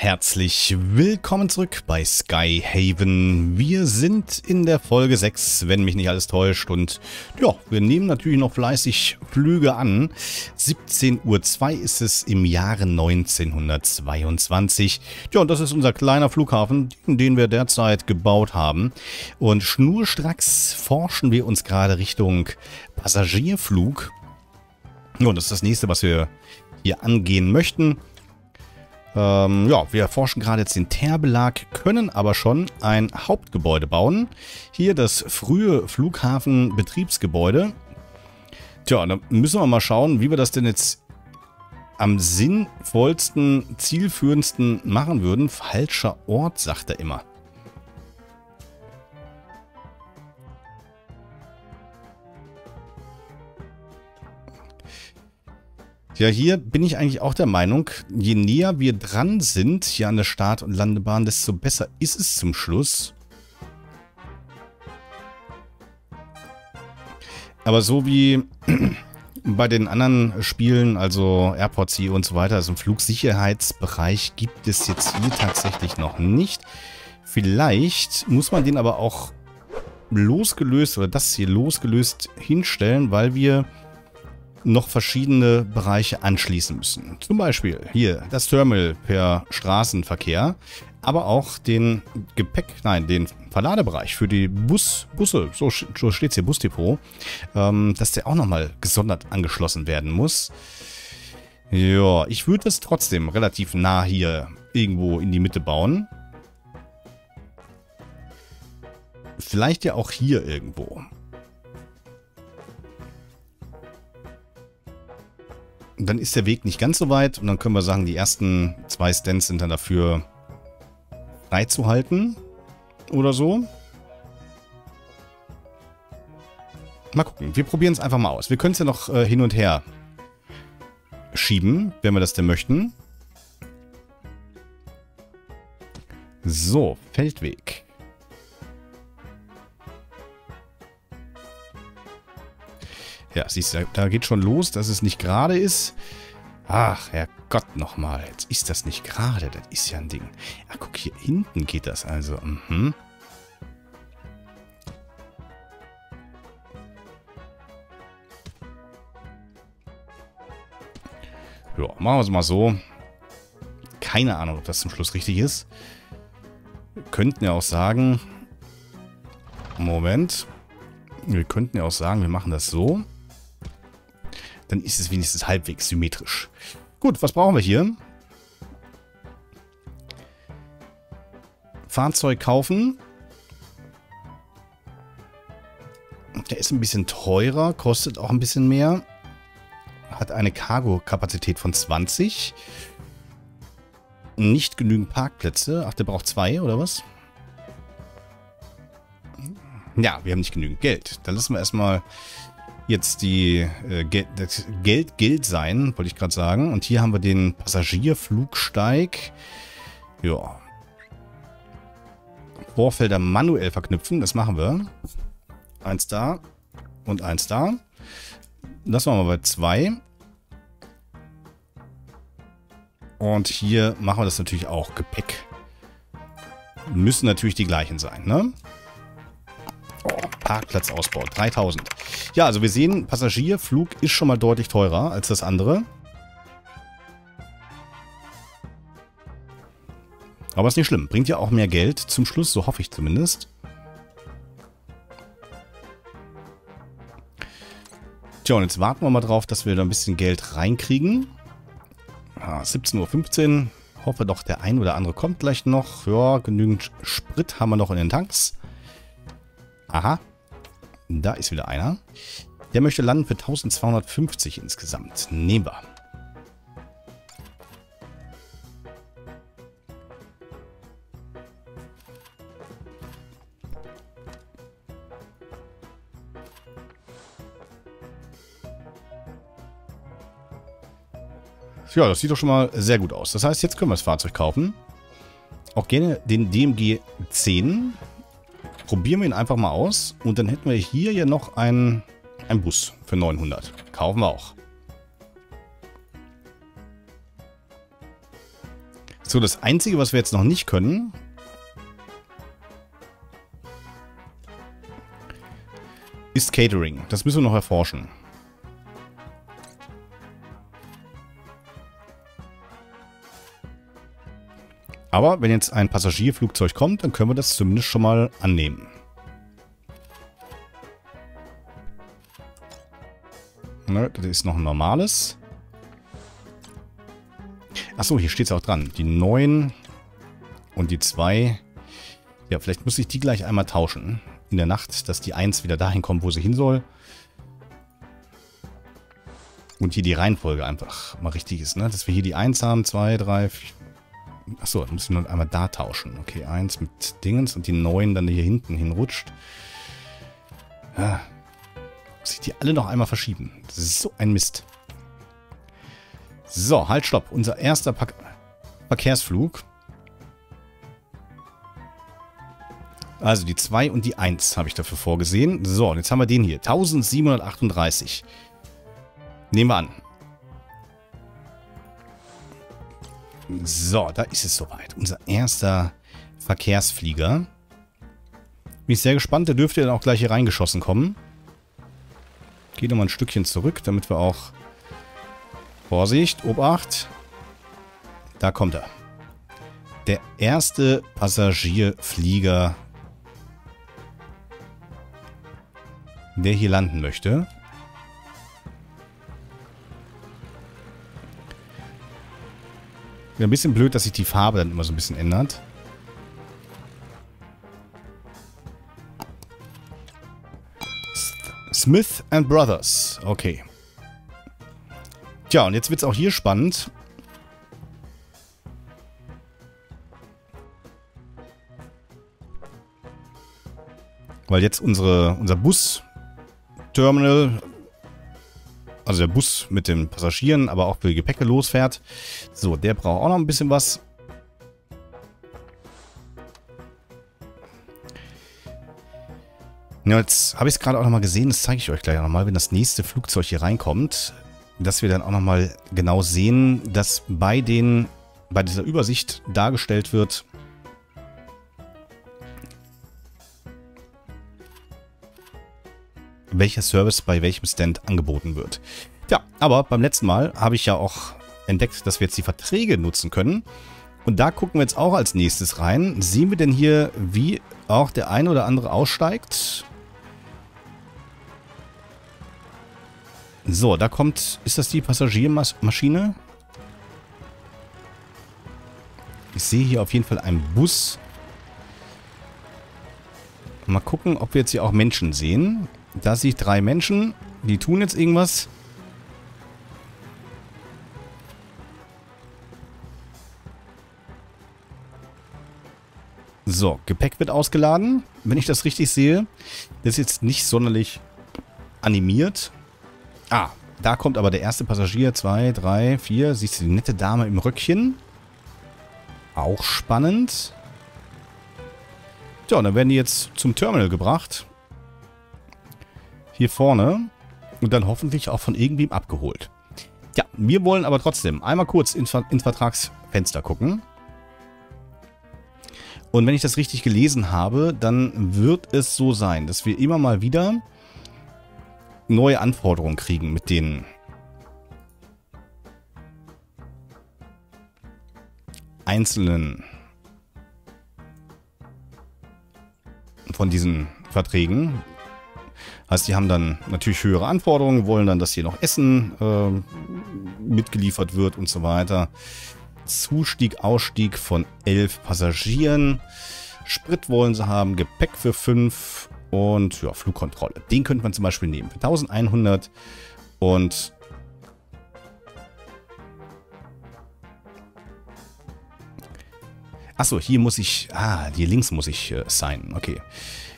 Herzlich willkommen zurück bei Skyhaven. Wir sind in der Folge 6, wenn mich nicht alles täuscht. Und ja, wir nehmen natürlich noch fleißig Flüge an. 17.02 Uhr ist es im Jahre 1922. Ja, und das ist unser kleiner Flughafen, den wir derzeit gebaut haben. Und schnurstracks forschen wir uns gerade Richtung Passagierflug. Ja, und das ist das nächste, was wir hier angehen möchten. Ähm, ja, wir erforschen gerade jetzt den Teerbelag, können aber schon ein Hauptgebäude bauen. Hier das frühe Flughafenbetriebsgebäude. Tja, da müssen wir mal schauen, wie wir das denn jetzt am sinnvollsten, zielführendsten machen würden. Falscher Ort, sagt er immer. Ja, hier bin ich eigentlich auch der Meinung, je näher wir dran sind, hier an der Start- und Landebahn, desto besser ist es zum Schluss. Aber so wie bei den anderen Spielen, also Airport C und so weiter, also im Flugsicherheitsbereich gibt es jetzt hier tatsächlich noch nicht. Vielleicht muss man den aber auch losgelöst oder das hier losgelöst hinstellen, weil wir noch verschiedene Bereiche anschließen müssen. Zum Beispiel hier das Terminal per Straßenverkehr, aber auch den Gepäck, nein, den Verladebereich für die Bus, Busse, so, steht es hier, Busdepot, ähm, dass der auch nochmal gesondert angeschlossen werden muss. Ja, ich würde es trotzdem relativ nah hier irgendwo in die Mitte bauen. Vielleicht ja auch hier irgendwo. Dann ist der Weg nicht ganz so weit und dann können wir sagen, die ersten zwei Stands sind dann dafür freizuhalten oder so. Mal gucken, wir probieren es einfach mal aus. Wir können es ja noch äh, hin und her schieben, wenn wir das denn möchten. So, Feldweg. Ja, siehst du, da geht schon los, dass es nicht gerade ist. Ach, Herrgott nochmal. Jetzt ist das nicht gerade. Das ist ja ein Ding. Ach, guck, hier hinten geht das also. Mhm. Ja, machen wir es mal so. Keine Ahnung, ob das zum Schluss richtig ist. Wir könnten ja auch sagen... Moment. Wir könnten ja auch sagen, wir machen das so dann ist es wenigstens halbwegs symmetrisch. Gut, was brauchen wir hier? Fahrzeug kaufen. Der ist ein bisschen teurer, kostet auch ein bisschen mehr. Hat eine Cargo-Kapazität von 20. Nicht genügend Parkplätze. Ach, der braucht zwei, oder was? Ja, wir haben nicht genügend Geld. Dann lassen wir erstmal jetzt die äh, das Geld Geld sein, wollte ich gerade sagen. Und hier haben wir den Passagierflugsteig. Ja. Vorfelder manuell verknüpfen, das machen wir. Eins da und eins da. Das machen wir bei zwei. Und hier machen wir das natürlich auch. Gepäck. Müssen natürlich die gleichen sein, ne? Parkplatzausbau. 3000. Ja, also wir sehen, Passagierflug ist schon mal deutlich teurer als das andere. Aber ist nicht schlimm. Bringt ja auch mehr Geld zum Schluss, so hoffe ich zumindest. Tja, und jetzt warten wir mal drauf, dass wir da ein bisschen Geld reinkriegen. Ah, 17.15 Uhr. Hoffe doch, der ein oder andere kommt gleich noch. Ja, genügend Sprit haben wir noch in den Tanks. Aha. Da ist wieder einer. Der möchte landen für 1250 insgesamt. Nehmen wir. Ja, das sieht doch schon mal sehr gut aus. Das heißt, jetzt können wir das Fahrzeug kaufen. Auch gerne den DMG 10. Probieren wir ihn einfach mal aus. Und dann hätten wir hier ja noch einen, einen Bus für 900. Kaufen wir auch. So, das Einzige, was wir jetzt noch nicht können... ist Catering. Das müssen wir noch erforschen. Aber wenn jetzt ein Passagierflugzeug kommt, dann können wir das zumindest schon mal annehmen. Ne, das ist noch ein normales. Achso, hier steht es auch dran. Die 9 und die 2. Ja, vielleicht muss ich die gleich einmal tauschen. In der Nacht, dass die 1 wieder dahin kommt, wo sie hin soll. Und hier die Reihenfolge einfach mal richtig ist, ne? Dass wir hier die 1 haben, 2, 3, 4. Achso, dann müssen wir noch einmal da tauschen. Okay, 1 mit Dingens und die 9 dann hier hinten hinrutscht. Ja, muss ich die alle noch einmal verschieben. So ein Mist. So, halt, stopp. Unser erster Ver Verkehrsflug. Also die 2 und die 1 habe ich dafür vorgesehen. So, und jetzt haben wir den hier. 1738. Nehmen wir an. So, da ist es soweit. Unser erster Verkehrsflieger. Bin ich sehr gespannt. Der dürfte dann auch gleich hier reingeschossen kommen. Gehe nochmal ein Stückchen zurück, damit wir auch... Vorsicht, Obacht. Da kommt er. Der erste Passagierflieger, der hier landen möchte. Ein bisschen blöd, dass sich die Farbe dann immer so ein bisschen ändert. Smith and Brothers. Okay. Tja, und jetzt wird es auch hier spannend. Weil jetzt unsere, unser Bus-Terminal, also der Bus mit den Passagieren, aber auch für Gepäcke losfährt. So, der braucht auch noch ein bisschen was. Ja, jetzt habe ich es gerade auch nochmal gesehen, das zeige ich euch gleich nochmal, wenn das nächste Flugzeug hier reinkommt, dass wir dann auch nochmal genau sehen, dass bei den, bei dieser Übersicht dargestellt wird, welcher Service bei welchem Stand angeboten wird. Ja, aber beim letzten Mal habe ich ja auch entdeckt, dass wir jetzt die Verträge nutzen können. Und da gucken wir jetzt auch als nächstes rein. Sehen wir denn hier, wie auch der eine oder andere aussteigt? So, da kommt... Ist das die Passagiermaschine? Ich sehe hier auf jeden Fall einen Bus. Mal gucken, ob wir jetzt hier auch Menschen sehen. Da sehe ich drei Menschen. Die tun jetzt irgendwas. So, Gepäck wird ausgeladen, wenn ich das richtig sehe. Das ist jetzt nicht sonderlich animiert. Ah, da kommt aber der erste Passagier. Zwei, drei, vier. Siehst du die nette Dame im Röckchen? Auch spannend. Tja, und dann werden die jetzt zum Terminal gebracht. Hier vorne. Und dann hoffentlich auch von irgendwem abgeholt. Ja, wir wollen aber trotzdem einmal kurz ins, ins Vertragsfenster gucken. Und wenn ich das richtig gelesen habe, dann wird es so sein, dass wir immer mal wieder neue Anforderungen kriegen mit den einzelnen von diesen Verträgen. Heißt, die haben dann natürlich höhere Anforderungen, wollen dann, dass hier noch Essen äh, mitgeliefert wird und so weiter. Zustieg, Ausstieg von elf Passagieren. Sprit wollen sie haben, Gepäck für fünf und ja, Flugkontrolle. Den könnte man zum Beispiel nehmen. Für 1100 und Achso, hier muss ich... Ah, hier links muss ich äh, signen. Okay.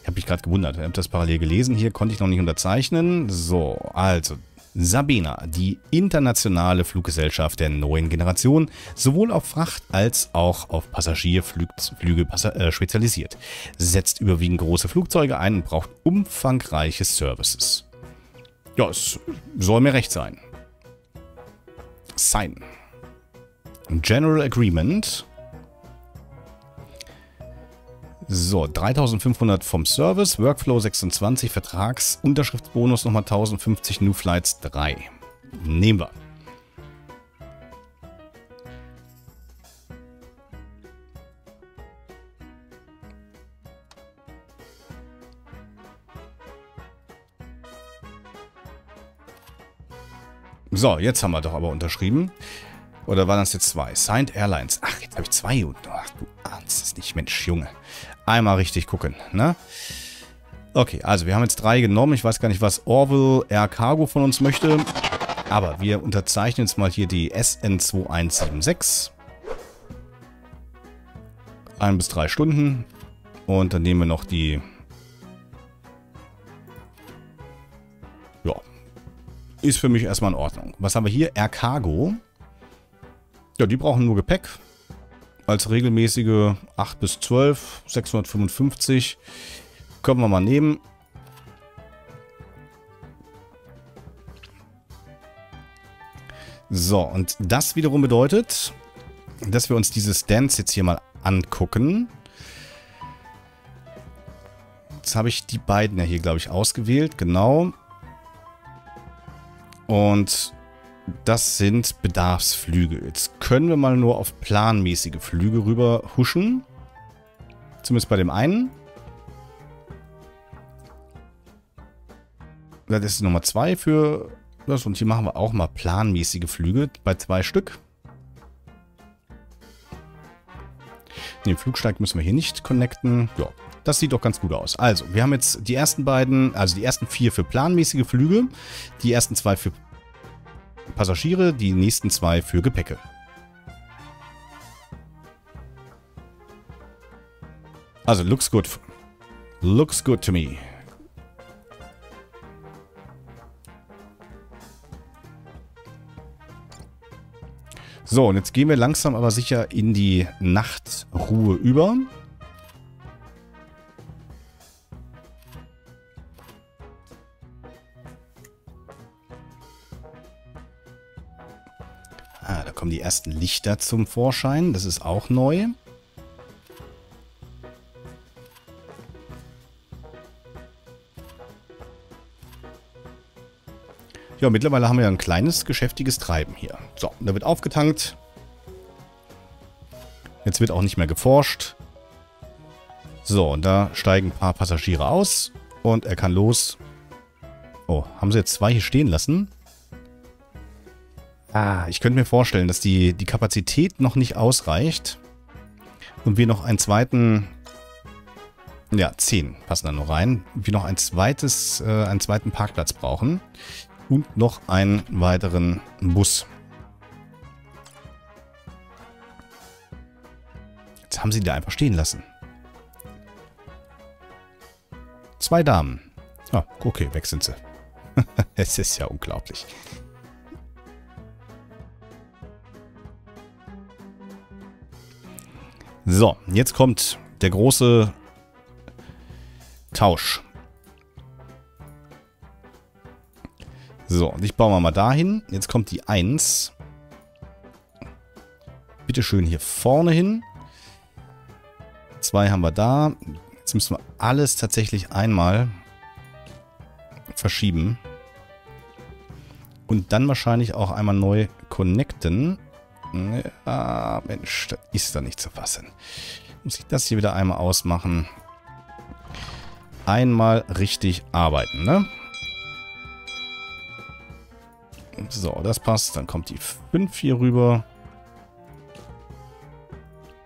Ich habe mich gerade gewundert. Ich habe das parallel gelesen. Hier konnte ich noch nicht unterzeichnen. So, also Sabena, die internationale Fluggesellschaft der neuen Generation, sowohl auf Fracht als auch auf Passagierflüge äh, spezialisiert, setzt überwiegend große Flugzeuge ein und braucht umfangreiche Services. Ja, es soll mir recht sein. Sign. General Agreement. So, 3500 vom Service, Workflow 26, Vertragsunterschriftsbonus nochmal 1050, New Flights 3. Nehmen wir. So, jetzt haben wir doch aber unterschrieben. Oder waren das jetzt zwei? Signed Airlines. Jetzt habe ich zwei. Ach, du ahnst es nicht, Mensch, Junge. Einmal richtig gucken, ne? Okay, also wir haben jetzt drei genommen. Ich weiß gar nicht, was Orville Air Cargo von uns möchte. Aber wir unterzeichnen jetzt mal hier die SN2176. Ein bis drei Stunden. Und dann nehmen wir noch die... Ja. Ist für mich erstmal in Ordnung. Was haben wir hier? Air Cargo. Ja, die brauchen nur Gepäck. Als regelmäßige 8 bis 12, 655. Können wir mal nehmen. So, und das wiederum bedeutet, dass wir uns diese Stands jetzt hier mal angucken. Jetzt habe ich die beiden ja hier, glaube ich, ausgewählt. Genau. Und das sind Bedarfsflüge. Jetzt können wir mal nur auf planmäßige Flüge rüber huschen. Zumindest bei dem einen. Das ist Nummer zwei für das. Und hier machen wir auch mal planmäßige Flüge bei zwei Stück. Den Flugsteig müssen wir hier nicht connecten. Ja, das sieht doch ganz gut aus. Also, wir haben jetzt die ersten beiden, also die ersten vier für planmäßige Flüge, die ersten zwei für Passagiere, die nächsten zwei für Gepäcke. Also, looks good. Looks good to me. So, und jetzt gehen wir langsam aber sicher in die Nachtruhe über. Ersten Lichter zum Vorschein. Das ist auch neu. Ja, mittlerweile haben wir ein kleines, geschäftiges Treiben hier. So, da wird aufgetankt. Jetzt wird auch nicht mehr geforscht. So, und da steigen ein paar Passagiere aus. Und er kann los. Oh, haben sie jetzt zwei hier stehen lassen? Ah, ich könnte mir vorstellen, dass die, die Kapazität noch nicht ausreicht. Und wir noch einen zweiten... Ja, zehn passen da noch rein. Wir noch ein zweites, äh, einen zweiten Parkplatz brauchen. Und noch einen weiteren Bus. Jetzt haben sie da einfach stehen lassen. Zwei Damen. Ah, okay, weg sind sie. es ist ja unglaublich. So, jetzt kommt der große Tausch. So, und ich baue mal dahin. Jetzt kommt die 1. Bitte schön hier vorne hin. Zwei haben wir da. Jetzt müssen wir alles tatsächlich einmal verschieben. Und dann wahrscheinlich auch einmal neu connecten. Ah, Mensch, das ist da nicht zu fassen. Muss ich das hier wieder einmal ausmachen. Einmal richtig arbeiten, ne? So, das passt. Dann kommt die 5 hier rüber.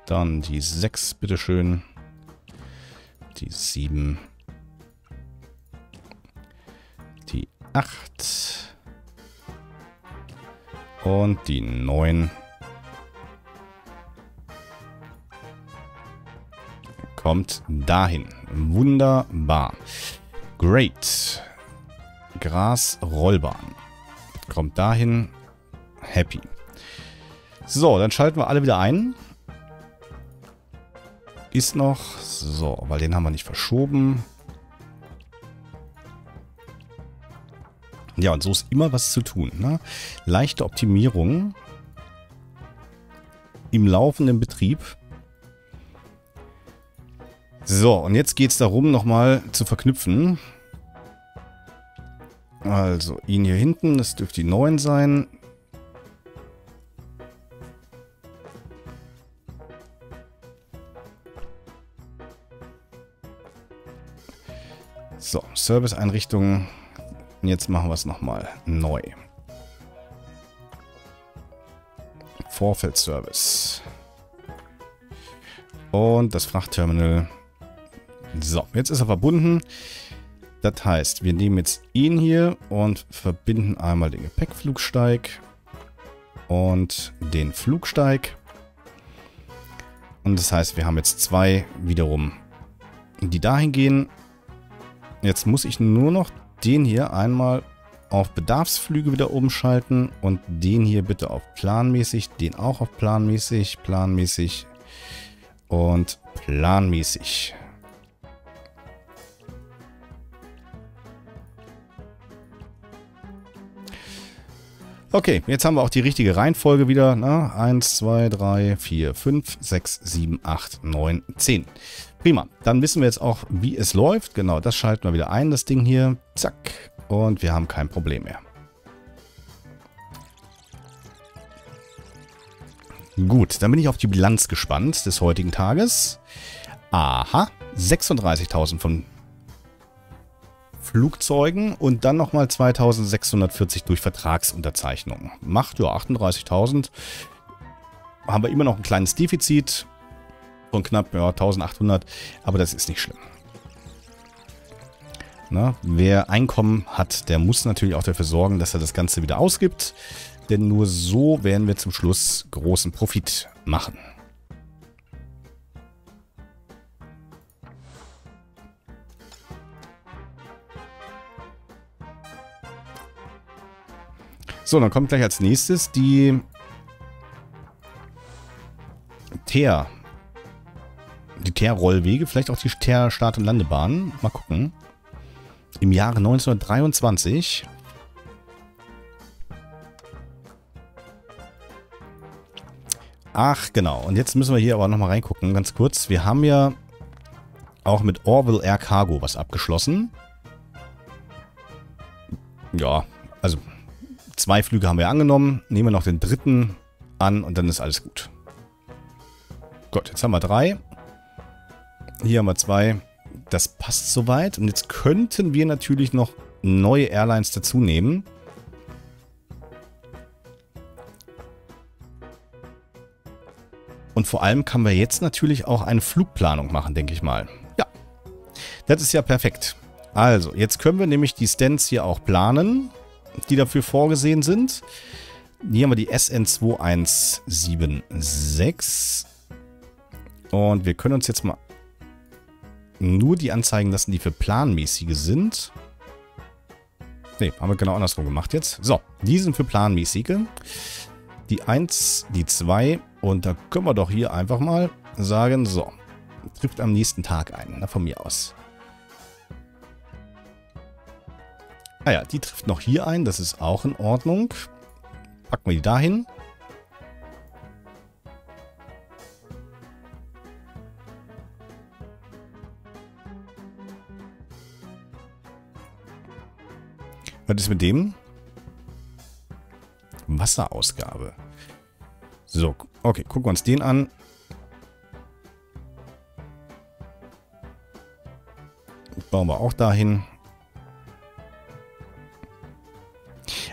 Dann die 6, bitteschön. Die 7. Die 8. Und die 9. kommt dahin. Wunderbar. Great. Grasrollbahn. Kommt dahin. Happy. So, dann schalten wir alle wieder ein. Ist noch. So, weil den haben wir nicht verschoben. Ja, und so ist immer was zu tun. Ne? Leichte Optimierung im laufenden Betrieb So, und jetzt geht es darum, nochmal zu verknüpfen. Also, ihn hier hinten, das dürfte die 9 sein. So, Serviceeinrichtungen. Jetzt machen wir es nochmal neu. Vorfeldservice. Und das Frachtterminal. So, jetzt ist er verbunden. Das heißt, wir nehmen jetzt ihn hier und verbinden einmal den Gepäckflugsteig und den Flugsteig. Und das heißt, wir haben jetzt zwei wiederum, die dahin gehen. Jetzt muss ich nur noch den hier einmal auf Bedarfsflüge wieder umschalten und den hier bitte auf planmäßig, den auch auf planmäßig, planmäßig und planmäßig. Okay, jetzt haben wir auch die richtige Reihenfolge wieder. Na, 1, 2, 3, 4, 5, 6, 7, 8, 9, 10. Prima. Dann wissen wir jetzt auch, wie es läuft. Genau, das schalten wir wieder ein, das Ding hier. Zack. Und wir haben kein Problem mehr. Gut, dann bin ich auf die Bilanz gespannt des heutigen Tages. Aha, 36.000 von Flugzeugen und dann nochmal 2.640 durch Vertragsunterzeichnung. Macht ja 38.000. Haben wir immer noch ein kleines Defizit von knapp ja, 1.800, aber das ist nicht schlimm. Na, wer Einkommen hat, der muss natürlich auch dafür sorgen, dass er das Ganze wieder ausgibt. Denn nur so werden wir zum Schluss großen Profit machen. So, dann kommt gleich als nächstes die Teer. Die Teer-Rollwege, vielleicht auch die Teer-Start- und Landebahnen. Mal gucken. Im Jahre 1923 Ach, genau. Und jetzt müssen wir hier aber nochmal reingucken, ganz kurz. Wir haben ja auch mit Orville Air Cargo was abgeschlossen. Ja, also zwei Flüge haben wir angenommen. Nehmen wir noch den dritten an und dann ist alles gut. Gut, jetzt haben wir drei. Hier haben wir zwei. Das passt soweit. Und jetzt könnten wir natürlich noch neue Airlines dazu nehmen. Und vor allem kann wir jetzt natürlich auch eine Flugplanung machen, denke ich mal. Ja, das ist ja perfekt. Also, jetzt können wir nämlich die Stands hier auch planen, die dafür vorgesehen sind. Hier haben wir die SN2176. Und wir können uns jetzt mal nur die anzeigen lassen, die für planmäßige sind. Ne, haben wir genau andersrum gemacht jetzt. So, die sind für planmäßige. Die 1, die 2 und da können wir doch hier einfach mal sagen, so, trifft am nächsten Tag ein, von mir aus. Ah ja, die trifft noch hier ein, das ist auch in Ordnung. Packen wir die dahin. Was ist mit dem? Wasserausgabe. So, okay, gucken wir uns den an. Bauen wir auch dahin.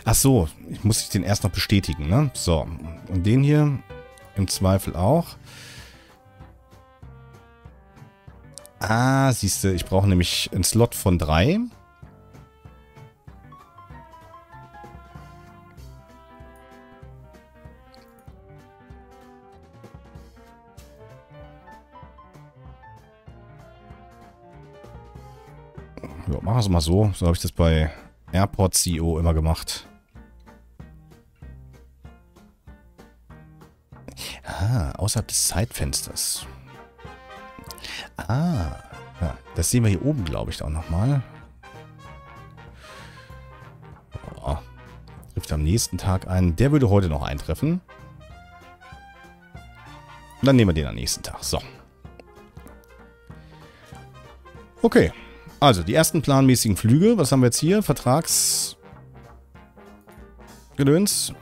Ach so, ich muss den erst noch bestätigen, ne? So, und den hier im Zweifel auch. Ah, siehst du, ich brauche nämlich einen Slot von drei. Ja, wir es mal so. So habe ich das bei Airport CEO immer gemacht. Außerhalb des Zeitfensters. Ah, ja, das sehen wir hier oben, glaube ich, auch nochmal. Oh, trifft am nächsten Tag ein. Der würde heute noch eintreffen. Dann nehmen wir den am nächsten Tag. So. Okay, also die ersten planmäßigen Flüge. Was haben wir jetzt hier? Vertrags... Gedöns.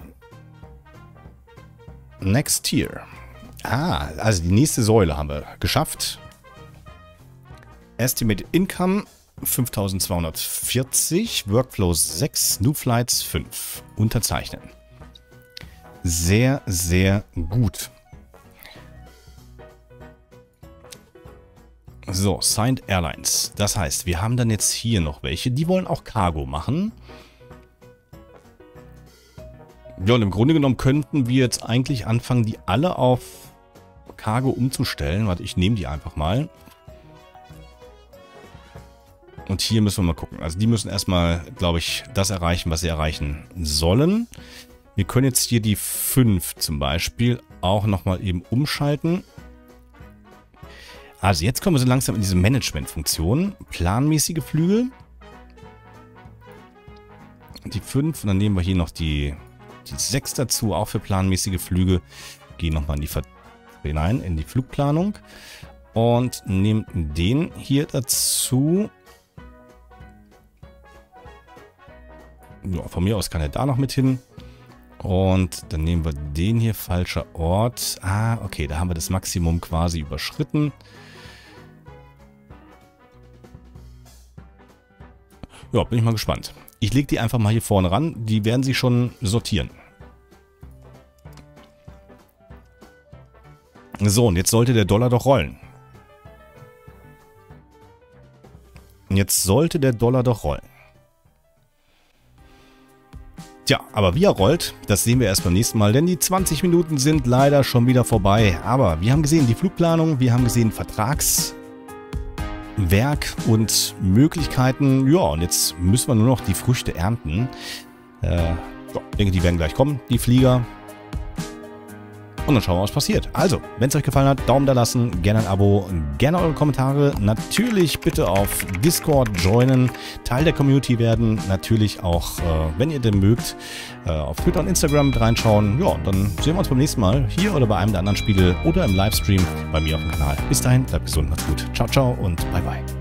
Next Tier. Ah, also die nächste Säule haben wir geschafft. Estimated Income 5240, Workflow 6, New Flights 5. Unterzeichnen. Sehr, sehr gut. So, Signed Airlines. Das heißt, wir haben dann jetzt hier noch welche, die wollen auch Cargo machen. Ja, und im Grunde genommen könnten wir jetzt eigentlich anfangen, die alle auf Cargo umzustellen. Warte, ich nehme die einfach mal. Und hier müssen wir mal gucken. Also die müssen erstmal, glaube ich, das erreichen, was sie erreichen sollen. Wir können jetzt hier die 5 zum Beispiel auch nochmal eben umschalten. Also jetzt kommen wir so langsam in diese Management-Funktion. Planmäßige Flügel. Die 5 und dann nehmen wir hier noch die, die 6 dazu, auch für planmäßige Flüge. Gehen nochmal in die Ver hinein, in die Flugplanung. Und nehmen den hier dazu. Ja, von mir aus kann er da noch mit hin. Und dann nehmen wir den hier, falscher Ort. Ah, okay, da haben wir das Maximum quasi überschritten. Ja, bin ich mal gespannt. Ich lege die einfach mal hier vorne ran. Die werden sich schon sortieren. So, und jetzt sollte der Dollar doch rollen. Jetzt sollte der Dollar doch rollen. Tja, aber wie er rollt, das sehen wir erst beim nächsten Mal, denn die 20 Minuten sind leider schon wieder vorbei. Aber wir haben gesehen die Flugplanung, wir haben gesehen Vertragswerk und Möglichkeiten. Ja, und jetzt müssen wir nur noch die Früchte ernten. Äh, ich denke, die werden gleich kommen, die Flieger. Und dann schauen wir, was passiert. Also, wenn es euch gefallen hat, Daumen da lassen, gerne ein Abo, gerne eure Kommentare. Natürlich bitte auf Discord joinen, Teil der Community werden. Natürlich auch, äh, wenn ihr denn mögt, äh, auf Twitter und Instagram mit reinschauen. Ja, dann sehen wir uns beim nächsten Mal hier oder bei einem der anderen Spiele oder im Livestream bei mir auf dem Kanal. Bis dahin, bleibt gesund, macht's gut. Ciao, ciao und bye, bye.